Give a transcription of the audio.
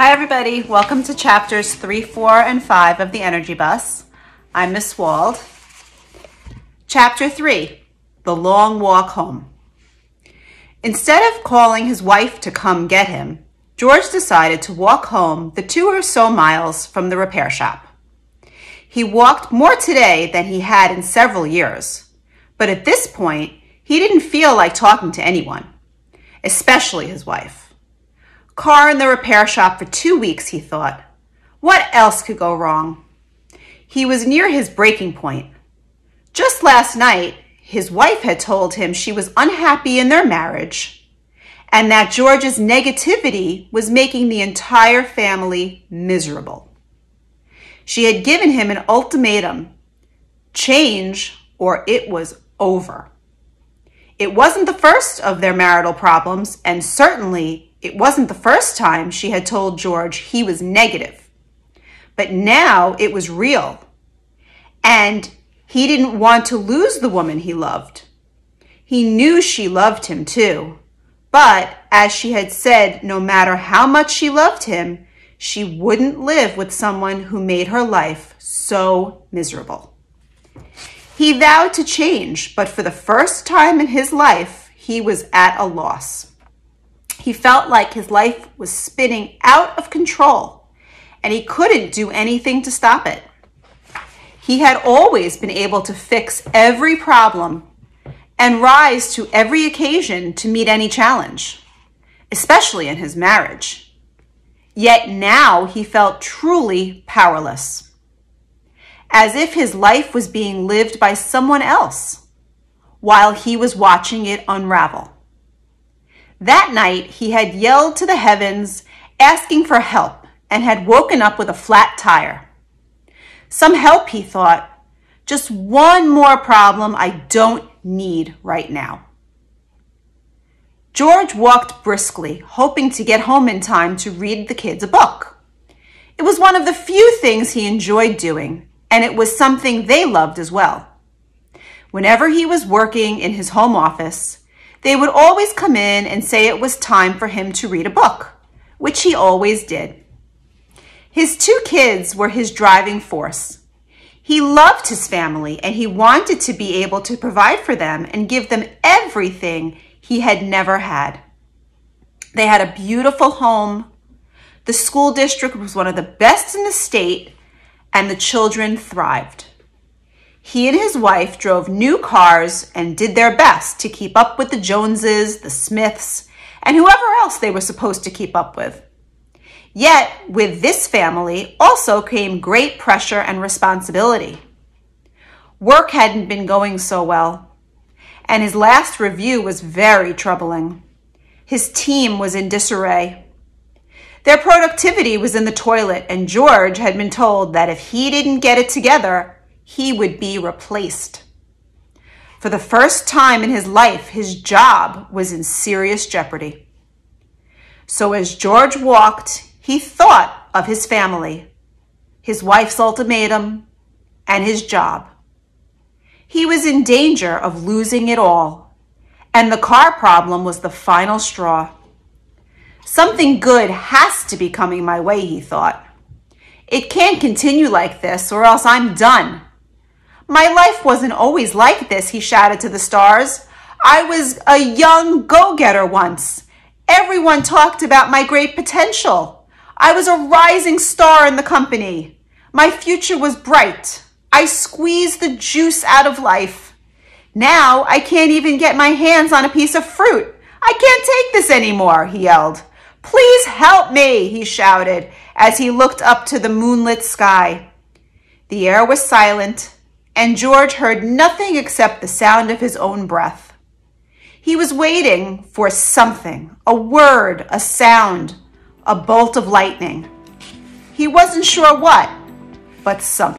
Hi everybody, welcome to chapters 3, 4, and 5 of the Energy Bus. I'm Miss Wald. Chapter 3, The Long Walk Home. Instead of calling his wife to come get him, George decided to walk home the two or so miles from the repair shop. He walked more today than he had in several years, but at this point, he didn't feel like talking to anyone, especially his wife. Car in the repair shop for two weeks, he thought. What else could go wrong? He was near his breaking point. Just last night, his wife had told him she was unhappy in their marriage and that George's negativity was making the entire family miserable. She had given him an ultimatum change or it was over. It wasn't the first of their marital problems, and certainly it wasn't the first time she had told George he was negative, but now it was real. And he didn't want to lose the woman he loved. He knew she loved him too. But as she had said, no matter how much she loved him, she wouldn't live with someone who made her life so miserable. He vowed to change, but for the first time in his life, he was at a loss. He felt like his life was spinning out of control and he couldn't do anything to stop it. He had always been able to fix every problem and rise to every occasion to meet any challenge, especially in his marriage. Yet now he felt truly powerless, as if his life was being lived by someone else while he was watching it unravel. That night, he had yelled to the heavens, asking for help, and had woken up with a flat tire. Some help, he thought. Just one more problem I don't need right now. George walked briskly, hoping to get home in time to read the kids a book. It was one of the few things he enjoyed doing, and it was something they loved as well. Whenever he was working in his home office, they would always come in and say it was time for him to read a book, which he always did. His two kids were his driving force. He loved his family and he wanted to be able to provide for them and give them everything he had never had. They had a beautiful home. The school district was one of the best in the state and the children thrived. He and his wife drove new cars and did their best to keep up with the Joneses, the Smiths, and whoever else they were supposed to keep up with. Yet, with this family also came great pressure and responsibility. Work hadn't been going so well, and his last review was very troubling. His team was in disarray. Their productivity was in the toilet, and George had been told that if he didn't get it together, he would be replaced. For the first time in his life, his job was in serious jeopardy. So as George walked, he thought of his family, his wife's ultimatum, and his job. He was in danger of losing it all, and the car problem was the final straw. Something good has to be coming my way, he thought. It can't continue like this, or else I'm done. My life wasn't always like this, he shouted to the stars. I was a young go-getter once. Everyone talked about my great potential. I was a rising star in the company. My future was bright. I squeezed the juice out of life. Now I can't even get my hands on a piece of fruit. I can't take this anymore, he yelled. Please help me, he shouted as he looked up to the moonlit sky. The air was silent and George heard nothing except the sound of his own breath. He was waiting for something, a word, a sound, a bolt of lightning. He wasn't sure what, but something.